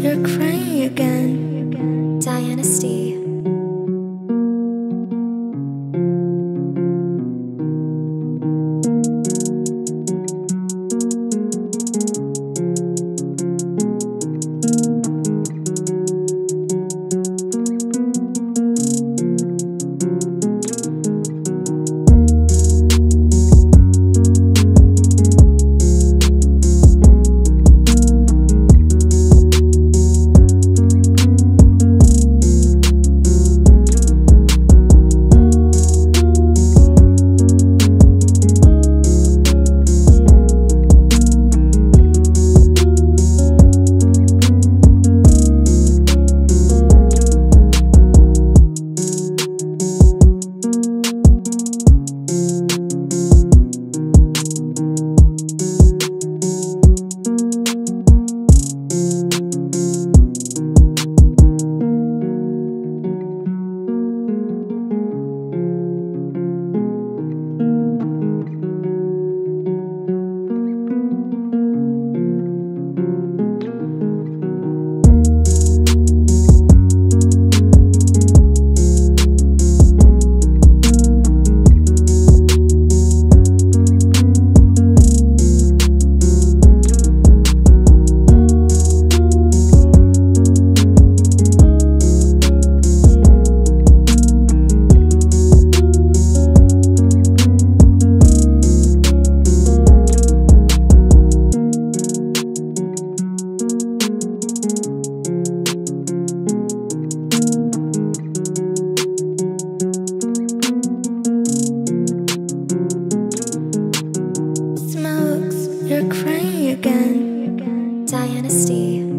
you're crying again. Diana Stee. Crying again. Diana Stee.